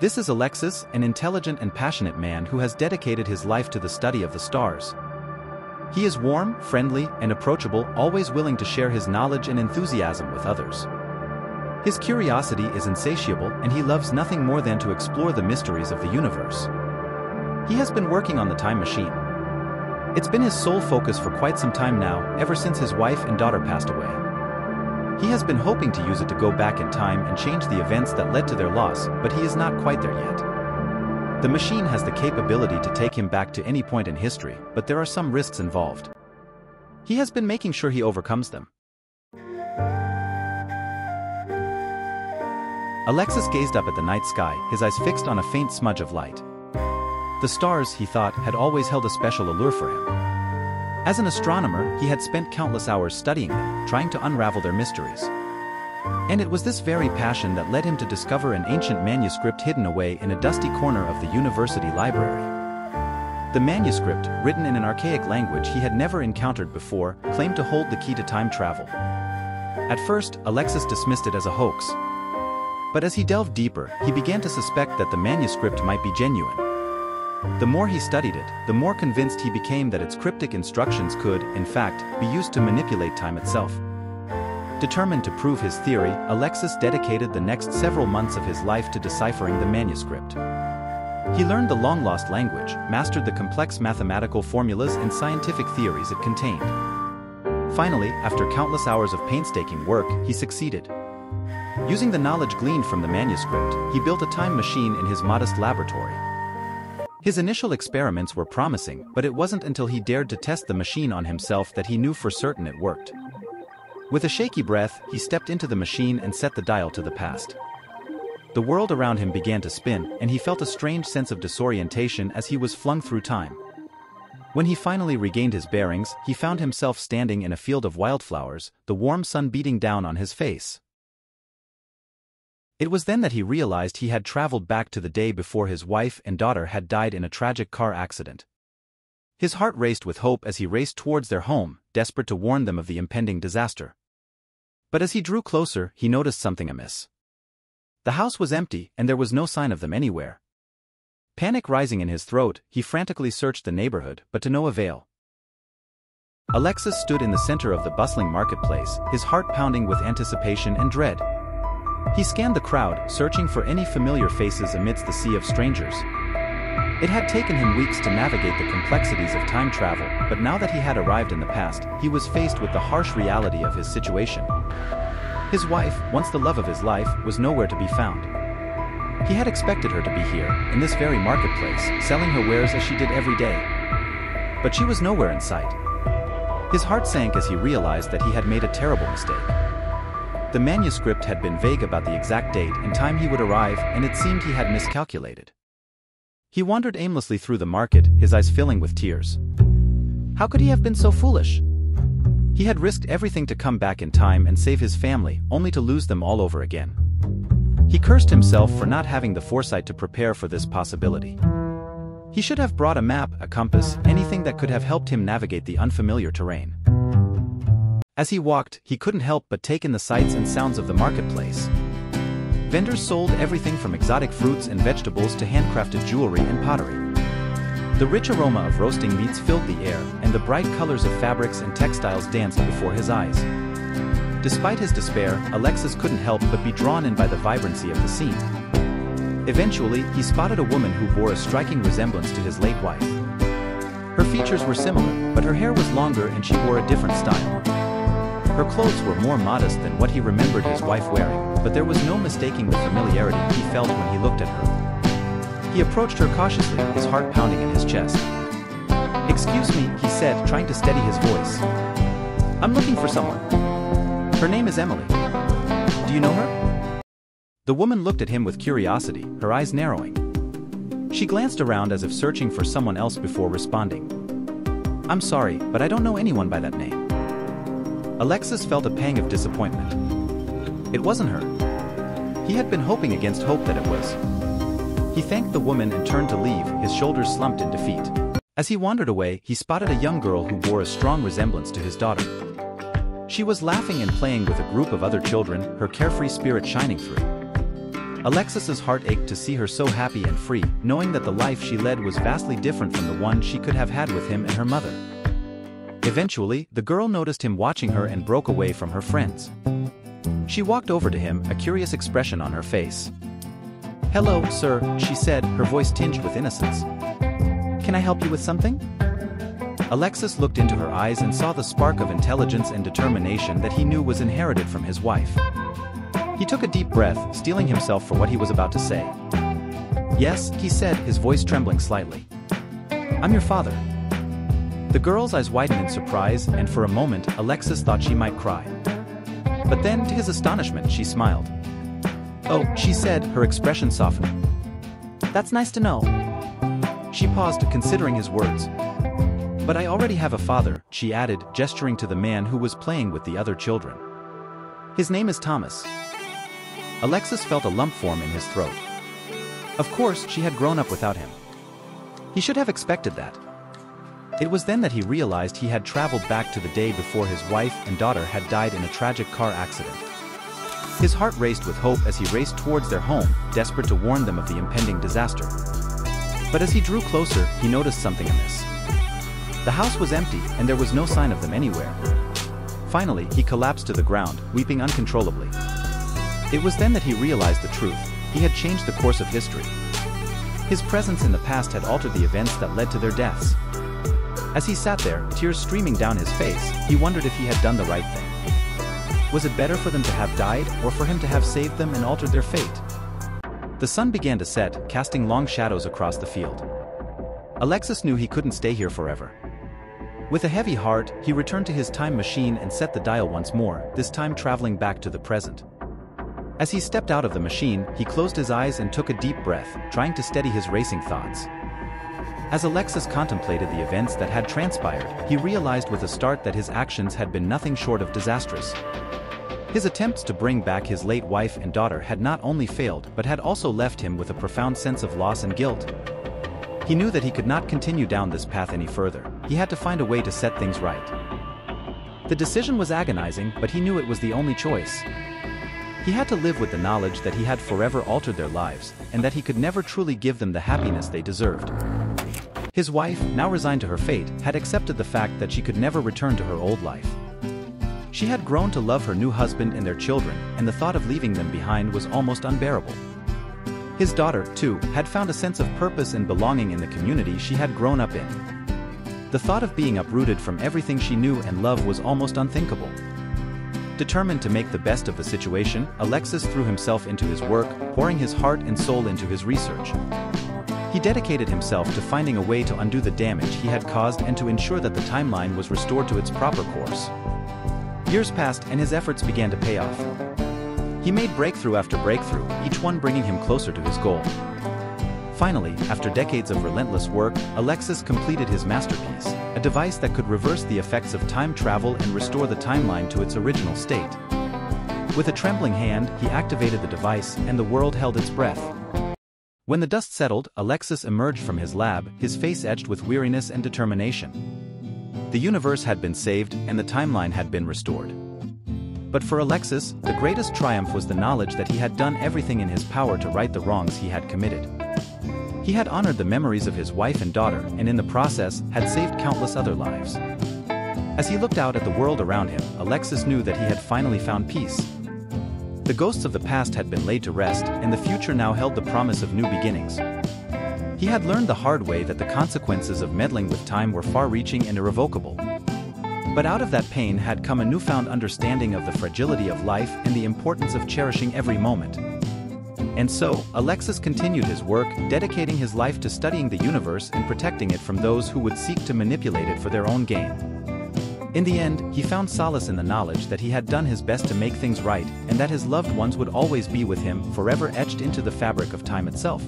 This is Alexis, an intelligent and passionate man who has dedicated his life to the study of the stars. He is warm, friendly, and approachable, always willing to share his knowledge and enthusiasm with others. His curiosity is insatiable and he loves nothing more than to explore the mysteries of the universe. He has been working on the time machine. It's been his sole focus for quite some time now, ever since his wife and daughter passed away. He has been hoping to use it to go back in time and change the events that led to their loss, but he is not quite there yet. The machine has the capability to take him back to any point in history, but there are some risks involved. He has been making sure he overcomes them. Alexis gazed up at the night sky, his eyes fixed on a faint smudge of light. The stars, he thought, had always held a special allure for him. As an astronomer, he had spent countless hours studying them, trying to unravel their mysteries. And it was this very passion that led him to discover an ancient manuscript hidden away in a dusty corner of the university library. The manuscript, written in an archaic language he had never encountered before, claimed to hold the key to time travel. At first, Alexis dismissed it as a hoax. But as he delved deeper, he began to suspect that the manuscript might be genuine. The more he studied it, the more convinced he became that its cryptic instructions could, in fact, be used to manipulate time itself. Determined to prove his theory, Alexis dedicated the next several months of his life to deciphering the manuscript. He learned the long-lost language, mastered the complex mathematical formulas and scientific theories it contained. Finally, after countless hours of painstaking work, he succeeded. Using the knowledge gleaned from the manuscript, he built a time machine in his modest laboratory, his initial experiments were promising, but it wasn't until he dared to test the machine on himself that he knew for certain it worked. With a shaky breath, he stepped into the machine and set the dial to the past. The world around him began to spin, and he felt a strange sense of disorientation as he was flung through time. When he finally regained his bearings, he found himself standing in a field of wildflowers, the warm sun beating down on his face. It was then that he realized he had traveled back to the day before his wife and daughter had died in a tragic car accident. His heart raced with hope as he raced towards their home, desperate to warn them of the impending disaster. But as he drew closer, he noticed something amiss. The house was empty and there was no sign of them anywhere. Panic rising in his throat, he frantically searched the neighborhood, but to no avail. Alexis stood in the center of the bustling marketplace, his heart pounding with anticipation and dread. He scanned the crowd, searching for any familiar faces amidst the sea of strangers. It had taken him weeks to navigate the complexities of time travel, but now that he had arrived in the past, he was faced with the harsh reality of his situation. His wife, once the love of his life, was nowhere to be found. He had expected her to be here, in this very marketplace, selling her wares as she did every day. But she was nowhere in sight. His heart sank as he realized that he had made a terrible mistake. The manuscript had been vague about the exact date and time he would arrive, and it seemed he had miscalculated. He wandered aimlessly through the market, his eyes filling with tears. How could he have been so foolish? He had risked everything to come back in time and save his family, only to lose them all over again. He cursed himself for not having the foresight to prepare for this possibility. He should have brought a map, a compass, anything that could have helped him navigate the unfamiliar terrain. As he walked, he couldn't help but take in the sights and sounds of the marketplace. Vendors sold everything from exotic fruits and vegetables to handcrafted jewelry and pottery. The rich aroma of roasting meats filled the air, and the bright colors of fabrics and textiles danced before his eyes. Despite his despair, Alexis couldn't help but be drawn in by the vibrancy of the scene. Eventually, he spotted a woman who bore a striking resemblance to his late wife. Her features were similar, but her hair was longer and she wore a different style. Her clothes were more modest than what he remembered his wife wearing, but there was no mistaking the familiarity he felt when he looked at her. He approached her cautiously, his heart pounding in his chest. Excuse me, he said, trying to steady his voice. I'm looking for someone. Her name is Emily. Do you know her? The woman looked at him with curiosity, her eyes narrowing. She glanced around as if searching for someone else before responding. I'm sorry, but I don't know anyone by that name. Alexis felt a pang of disappointment. It wasn't her. He had been hoping against hope that it was. He thanked the woman and turned to leave, his shoulders slumped in defeat. As he wandered away, he spotted a young girl who bore a strong resemblance to his daughter. She was laughing and playing with a group of other children, her carefree spirit shining through. Alexis's heart ached to see her so happy and free, knowing that the life she led was vastly different from the one she could have had with him and her mother. Eventually, the girl noticed him watching her and broke away from her friends. She walked over to him, a curious expression on her face. Hello, sir, she said, her voice tinged with innocence. Can I help you with something? Alexis looked into her eyes and saw the spark of intelligence and determination that he knew was inherited from his wife. He took a deep breath, steeling himself for what he was about to say. Yes, he said, his voice trembling slightly. I'm your father. The girl's eyes widened in surprise, and for a moment, Alexis thought she might cry. But then, to his astonishment, she smiled. Oh, she said, her expression softening. That's nice to know. She paused, considering his words. But I already have a father, she added, gesturing to the man who was playing with the other children. His name is Thomas. Alexis felt a lump form in his throat. Of course, she had grown up without him. He should have expected that. It was then that he realized he had traveled back to the day before his wife and daughter had died in a tragic car accident. His heart raced with hope as he raced towards their home, desperate to warn them of the impending disaster. But as he drew closer, he noticed something amiss. The house was empty, and there was no sign of them anywhere. Finally, he collapsed to the ground, weeping uncontrollably. It was then that he realized the truth. He had changed the course of history. His presence in the past had altered the events that led to their deaths. As he sat there, tears streaming down his face, he wondered if he had done the right thing. Was it better for them to have died, or for him to have saved them and altered their fate? The sun began to set, casting long shadows across the field. Alexis knew he couldn't stay here forever. With a heavy heart, he returned to his time machine and set the dial once more, this time traveling back to the present. As he stepped out of the machine, he closed his eyes and took a deep breath, trying to steady his racing thoughts. As Alexis contemplated the events that had transpired, he realized with a start that his actions had been nothing short of disastrous. His attempts to bring back his late wife and daughter had not only failed but had also left him with a profound sense of loss and guilt. He knew that he could not continue down this path any further, he had to find a way to set things right. The decision was agonizing, but he knew it was the only choice. He had to live with the knowledge that he had forever altered their lives, and that he could never truly give them the happiness they deserved. His wife, now resigned to her fate, had accepted the fact that she could never return to her old life. She had grown to love her new husband and their children, and the thought of leaving them behind was almost unbearable. His daughter, too, had found a sense of purpose and belonging in the community she had grown up in. The thought of being uprooted from everything she knew and loved was almost unthinkable. Determined to make the best of the situation, Alexis threw himself into his work, pouring his heart and soul into his research. He dedicated himself to finding a way to undo the damage he had caused and to ensure that the timeline was restored to its proper course. Years passed and his efforts began to pay off. He made breakthrough after breakthrough, each one bringing him closer to his goal. Finally, after decades of relentless work, Alexis completed his masterpiece, a device that could reverse the effects of time travel and restore the timeline to its original state. With a trembling hand, he activated the device and the world held its breath. When the dust settled, Alexis emerged from his lab, his face etched with weariness and determination. The universe had been saved and the timeline had been restored. But for Alexis, the greatest triumph was the knowledge that he had done everything in his power to right the wrongs he had committed. He had honored the memories of his wife and daughter and in the process had saved countless other lives. As he looked out at the world around him, Alexis knew that he had finally found peace. The ghosts of the past had been laid to rest and the future now held the promise of new beginnings. He had learned the hard way that the consequences of meddling with time were far-reaching and irrevocable. But out of that pain had come a newfound understanding of the fragility of life and the importance of cherishing every moment. And so, Alexis continued his work, dedicating his life to studying the universe and protecting it from those who would seek to manipulate it for their own gain. In the end, he found solace in the knowledge that he had done his best to make things right and that his loved ones would always be with him, forever etched into the fabric of time itself.